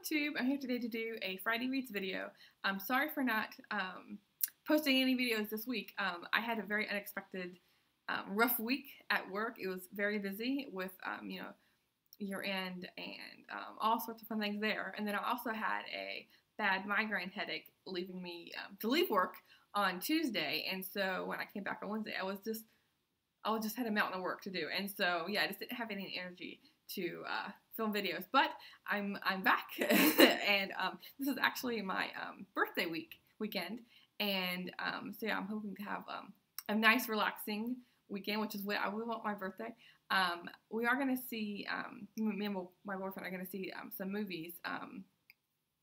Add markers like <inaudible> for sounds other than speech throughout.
I'm here today to do a Friday Reads video. I'm sorry for not um, posting any videos this week. Um, I had a very unexpected um, rough week at work. It was very busy with, um, you know, year end and um, all sorts of fun things there. And then I also had a bad migraine headache leaving me um, to leave work on Tuesday. And so when I came back on Wednesday, I was just, I just had a mountain of work to do. And so, yeah, I just didn't have any energy to uh, film videos. But I'm I'm back, <laughs> and um, this is actually my um, birthday week weekend, and um, so yeah, I'm hoping to have um, a nice, relaxing weekend, which is what I want my birthday. Um, we are to see um, me and my boyfriend are to see some movies.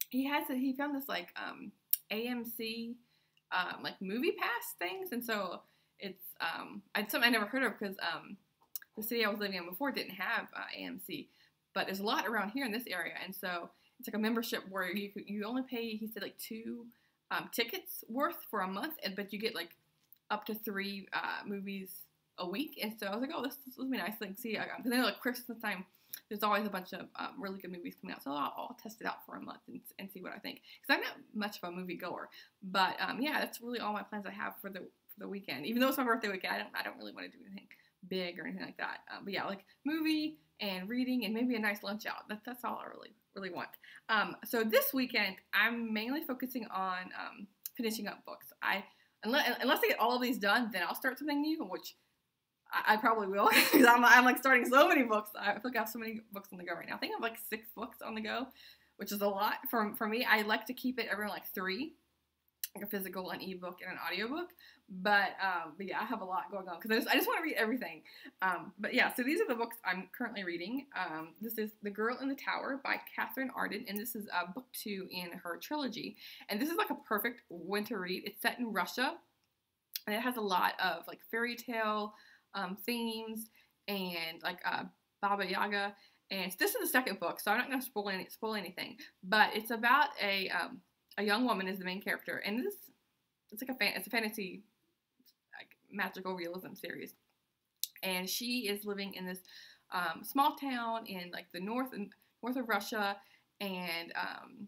he has a, he found this like AMC like movie pass things, and so it's um, it's something I never heard of because um, the city I was living in before didn't have uh, AMC, but there's a lot around here in this area, and so it's like a membership where you you only pay he said like two um, tickets worth for a month, and but you get like up to three uh, movies a week, and so I was like, oh, this, this will be nice. Like, see, because know like Christmas time, there's always a bunch of um, really good movies coming out, so I'll, I'll, test it out for a month and, and see what I think. Because I'm not much of a movie goer, but um, yeah, that's really all my plans I have for the for the weekend. Even though it's my birthday weekend, I don't I don't really want to do anything big or anything like that. Um, but yeah, like movie and reading and maybe a nice lunch out. That, that's all I really really want. Um, so this weekend, I'm mainly focusing on um, finishing up books. I unless, unless I get all of these done, then I'll start something new, which I, I probably will <laughs> because I'm, I'm like starting so many books. I feel like I have so many books on the go right now. I think I have like six books on the go, which is a lot for for me. I like to keep it every like three like a physical, an ebook, and an audiobook. But, um, but yeah, I have a lot going on because I just, I just want to read everything. Um, but yeah, so these are the books I'm currently reading. Um, this is The Girl in the Tower by Katherine Arden, and this is uh, book two in her trilogy. And this is like a perfect winter read. It's set in Russia, and it has a lot of like fairy tale um, themes and like uh, Baba Yaga. And this is the second book, so I'm not going to spoil, any, spoil anything. But it's about a um, a young woman is the main character, and this it's like a fan, it's a fantasy like magical realism series, and she is living in this um, small town in like the north and north of Russia, and um,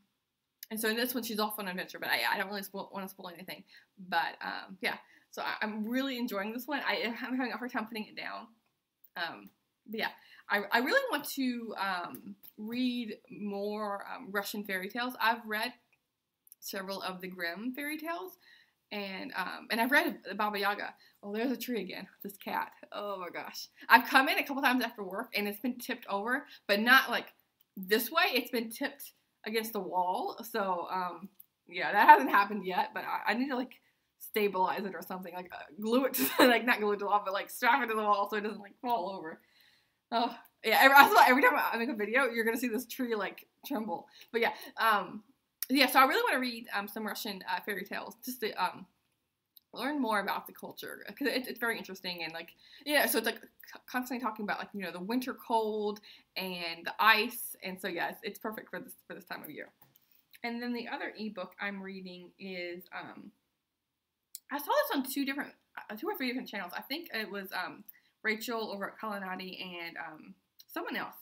and so in this one she's off on an adventure, but I, I don't really want to spoil anything, but um, yeah, so I, am really enjoying this one. I, am having a hard time putting it down. Um, but yeah, I, I really want to um, read more um, Russian fairy tales. I've read several of the Grimm fairy tales. And um, and I've read Baba Yaga. Oh, there's a tree again. This cat. Oh my gosh. I've come in a couple times after work and it's been tipped over, but not like this way. It's been tipped against the wall. So um, yeah, that hasn't happened yet. But I, I need to like stabilize it or something. Like uh, glue it to <laughs> like not glue it to the wall, but like strap it to the wall so it doesn't like fall over. Oh yeah. Every, every time I make a video, you're gonna see this tree like tremble. But yeah. Um, yeah, so I really want to read um, some Russian uh, fairy tales just to um, learn more about the culture because it, it's very interesting and like yeah, so it's like constantly talking about like you know the winter cold and the ice, and so yeah, it's, perfect for this for this time of year. And then the other ebook I'm reading is um, I saw this on two different uh, two or three different channels. I think it was um, Rachel over at Kalanadi and um, someone else.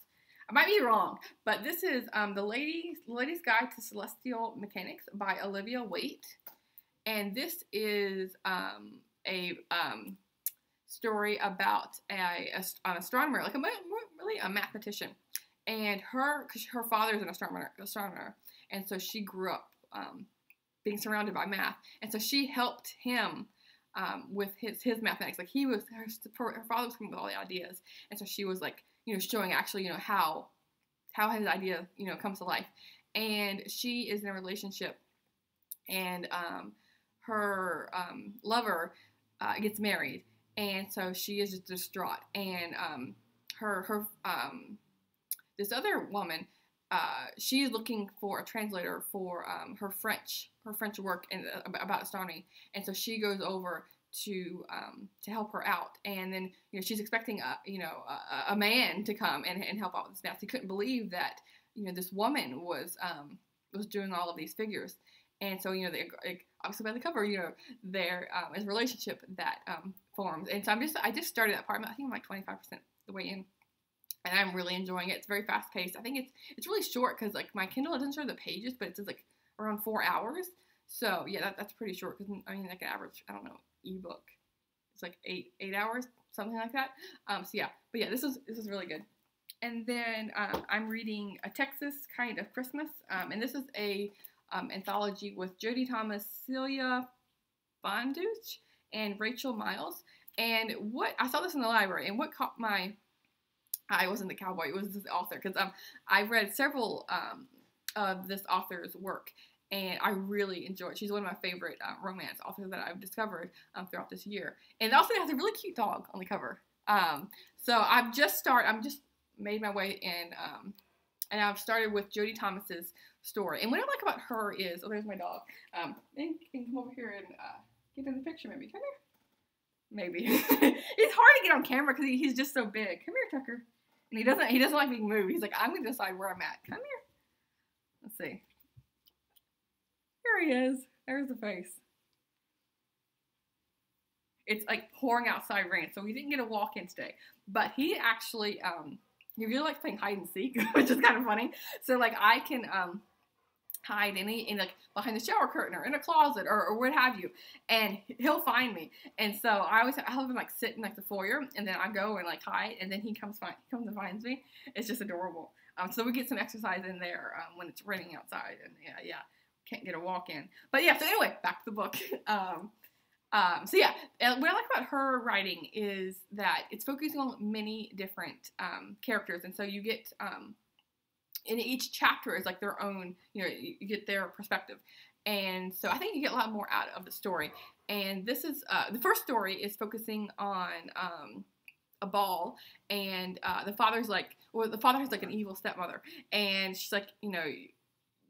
I might be wrong, but this is um, the Ladies Lady's Guide to Celestial Mechanics by Olivia Waite, and this is um, a um, story about a, a, an astronomer, like a really a mathematician, and her because her father is an astronomer, astronomer, and so she grew up um, being surrounded by math, and so she helped him. Um, with his his mathematics, like he was her, her father was coming with all the ideas, and so she was like you know, showing actually, you know, how how his idea, you know, comes to life. And she is in a relationship, and um, her um, lover uh, gets married, and so she is just distraught. And um, her her um, this other woman, uh, she's looking for a translator for um, her French her French work in, uh, about astronomy, and so she goes over to um, to help her out. And then you know she's expecting a you know a, a man to come and, and help out with this math. He couldn't believe that you know this woman was um, was doing all of these figures. And so you know they obviously by the cover you know there um, is a relationship that um, forms. And so I'm just I just started that part. I think I'm like 25 percent the way in. and I'm really enjoying it. It's very fast paced. I think it's it's really short because like my Kindle doesn't show the pages, but it's like around four hours. So yeah, that, that's pretty short because I mean like an average I don't know ebook, it's like eight eight hours something like that. Um, so yeah, but yeah, this is this is really good. And then um, I'm reading A Texas Kind of Christmas, um, and this is a um, anthology with Jodi Thomas, Celia Bonduch, and Rachel Miles. And what I saw this in the library, and what caught my I wasn't the cowboy; it was this author because um, I read several um, of this author's work, and I really enjoyed. She's one of my favorite uh, romance authors that I've discovered um, throughout this year, and also has a really cute dog on the cover. Um, so I've just started. I'm just made my way in, um, and I've started with Jodi Thomas's story. And what I like about her is, oh, there's my dog. Um, you can come over here and uh, get in the picture, maybe. Come here. Maybe <laughs> it's hard to get on camera because he, he's just so big. Come here, Tucker. And he doesn't he doesn't like being moved. He's like, I'm gonna decide where I'm at. Come here. Let's see. Here he is. There's the face. It's like pouring outside rain, so we didn't get a walk in today. But he actually um he really likes playing hide and seek, <laughs> which is kind of funny. So like I can um hide in, in like behind the shower curtain or in a closet or, or what have you, and he'll find me. And so I always I have him like sit in like the foyer, and then I go and like hide, and then he comes find he comes and finds me. It's just adorable. Um, so we get some exercise in there um, when it's raining outside, and yeah, yeah, can't get a walk in. But yeah, so anyway, back to the book. <laughs> um, um, so yeah, what I like about her writing is that it's focusing on many different um, characters, and so you get um, in each chapter is like their own, you know, you get their perspective. And so I think you get a lot more out of the story. And this is uh, the first story is focusing on um, a ball, and uh, the father's like, well, the father has like an evil stepmother, and she's like, you know,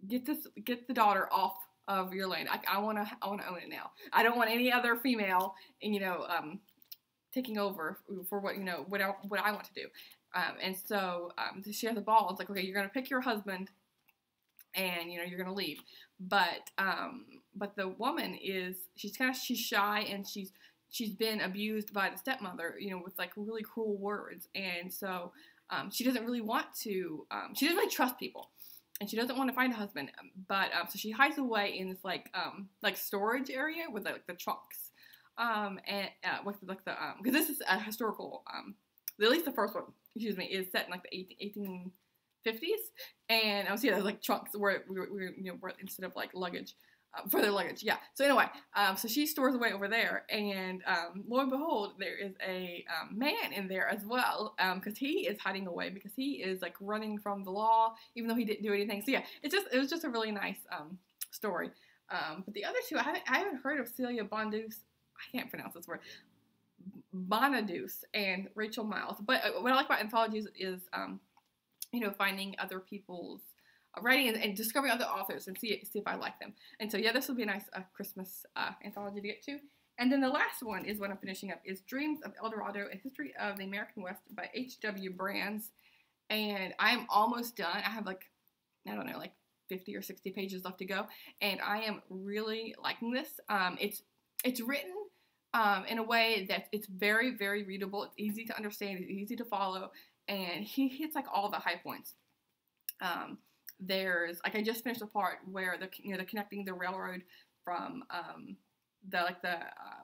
get this, get the daughter off of your land. I, I wanna, I wanna own it now. I don't want any other female, you know, um, taking over for what you know what I, what I want to do. Um, and so um, to share the ball, it's like, okay, you're gonna pick your husband, and you know you're gonna leave. But um, but the woman is she's kind of she's shy and she's she's been abused by the stepmother, you know, with like really cruel words, and so um, she doesn't really want to. Um, she doesn't really trust people. And she doesn't want to find a husband, um, but um, so she hides away in this like um, like storage area with like the trunks, um, and uh, like the because this is a historical at least the first one excuse me, is set in like the 18, 1850s, and I was yeah, like trunks where we were, we were, you know, were, instead of like luggage. Um, for their luggage, yeah. So anyway, um, so she stores away over there, and um, lo and behold, there is a um, man in there as well, because um, he is hiding away because he is like running from the law, even though he didn't do anything. So yeah, it's just it was just a really nice um, story. but the other two, I haven't, I haven't heard of Celia Bondus. I can't pronounce this word. Bonadus and Rachel Miles. But uh, what I like about anthologies is, um, you know, finding other people's uh, writing and, and, discovering other authors and see see if I like them. And so yeah, this will be a nice uh, Christmas uh, anthology to get to. And then the last one is what I'm finishing up is Dreams of El Dorado: A History of the American West by H.W. Brands. And I'm almost done. I have like I don't know, like 50 or 60 pages left to go, and I am really liking this. Um, it's it's written um, in a way that it's very, very readable. It's easy to understand. It's easy to follow, and he hits like all the high points. Um, there's like I just finished the part where the you know they're connecting the railroad from um, the like the uh,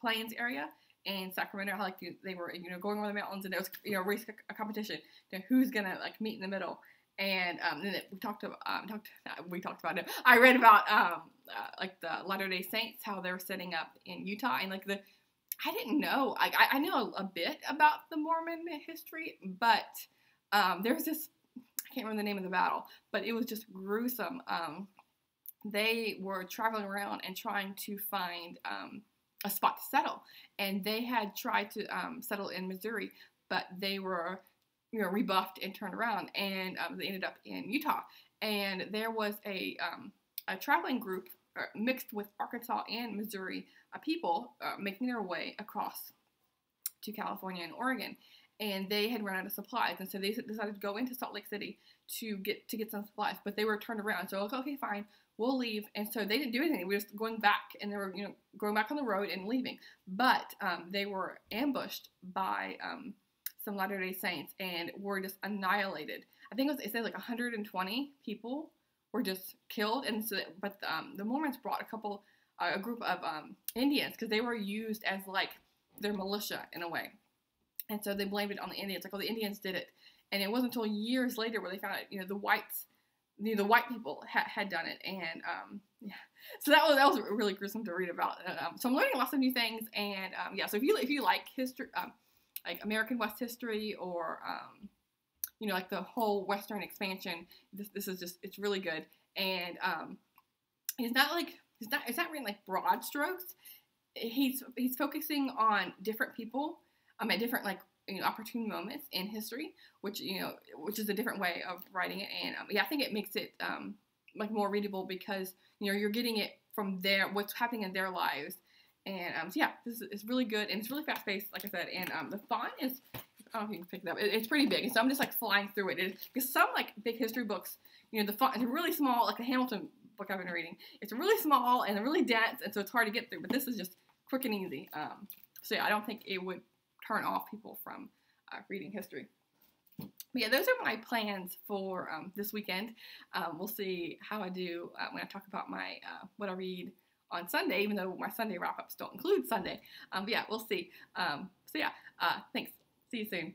plains area in Sacramento. How like they were you know going over the mountains and there was you know race a competition to who's gonna like meet in the middle. And um, then we talked about um, talked <laughs> we talked about it. I read about um, uh, like the Latter Day Saints, how they're setting up in Utah, and like the I didn't know. I I know a, bit about the Mormon history, but um, there was this I can't remember the name of the battle, but it was just gruesome. Um, they were traveling around and trying to find um, a spot to settle, and they had tried to um, settle in Missouri, but they were you know rebuffed and turned around, and um, they ended up in Utah. And there was a um, a traveling group uh, mixed with Arkansas and Missouri uh, people uh, making their way across to California and Oregon. And they had run out of supplies, and so they decided to go into Salt Lake City to get to get some supplies. But they were turned around, so like, okay, fine, we'll leave. And so they didn't do anything. We were just going back, and they were you know going back on the road and leaving. But um, they were ambushed by um, some Latter Day Saints and were just annihilated. I think it was it said like 120 people were just killed, and so but um, the Mormons brought a couple uh, a group of um, Indians because they were used as like their militia in a way, and so they blamed it on the Indians. Like, oh, the Indians did it, and it wasn't until years later where they found out, you know, the whites, you know, the white people ha- had done it, and um, yeah, so that was that was really gruesome to read about. Um, so I'm learning lots of new things, and um, yeah, so if you if you like history, um, like American West history, or um, you know, like the whole Western expansion, this this is just it's really good, and um, it's not like it's not it's not like broad strokes. He's he's focusing on different people, um, at different like you know, opportune moments in history, which you know, which is a different way of writing it. And um, yeah, I think it makes it um, like more readable because you know you're getting it from their what's happening in their lives. And um, so yeah, this is really good and it's really fast paced, like I said. And um, the font is I don't know if you can pick it up. It, it's pretty big, and so I'm just like flying through it. it. Because some like big history books, you know, the font is really small, like the Hamilton book I've been reading. It's really small and really dense, and so it's hard to get through. But this is just quick and easy. Um, so yeah, I don't think it would turn off people from uh, reading history. But yeah, those are my plans for um, this weekend. Um, we'll see how I do uh, when I talk about my uh, what I read on Sunday, even though my Sunday wrap ups don't include Sunday. Um, but yeah, we'll see. Um, so yeah, uh, thanks. See you soon.